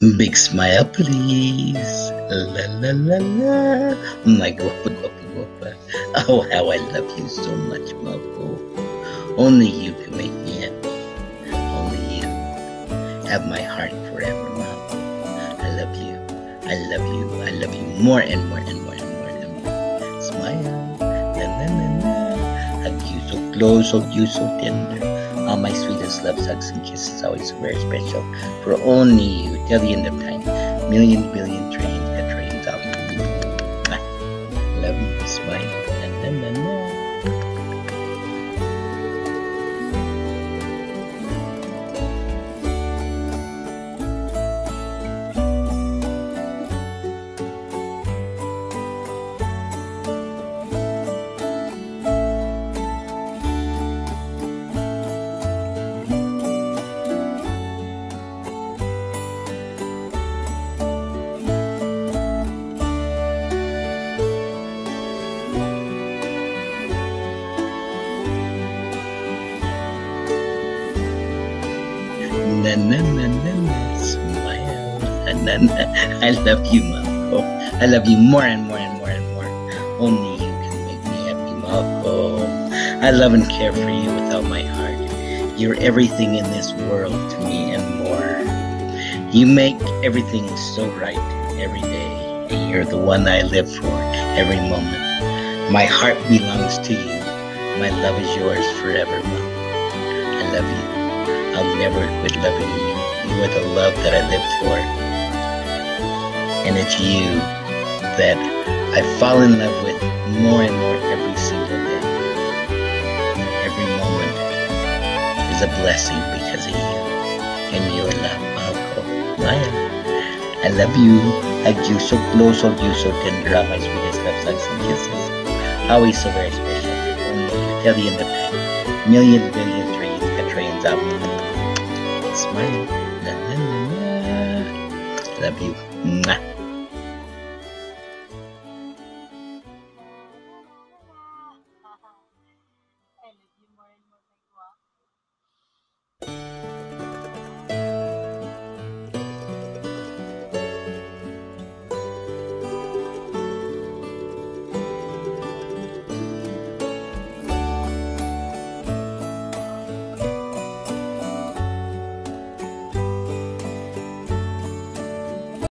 Big smile, please. La la la la. My guapa, guapa, guapa. Oh, how I love you so much, Marco. Only you can make me happy. Only you have my heart forever, Mom. I love you. I love you. I love you more and more and more and more and more. Smile. La la la la. Hug you so close, hug you so tender. All my love, hugs, and kisses always very special. For only you till the end of time. Million, billion, trillion, quadrillions of love you, smile, na na na na na na na, smile. Na na. I love you, Marco. I love you more and more and more and more. Only you can make me happy, Marco. I love and care for you with all my heart. You're everything in this world to me and more. You make everything so right every day, and you're the one I live for every moment. My heart belongs to you. My love is yours forever, Mom. I love you. I'll never quit loving you. You are the love that I live for. And it's you that I fall in love with more and more every single day. Every moment is a blessing because of you and your love, Marco. Maya. I love you. Hug you so close, hold you so tender, my sweetest love, hugs and kisses. Always so very special. Only till the. Millions, billions, trillions, quadrillions of Smile. Love you. Mwah.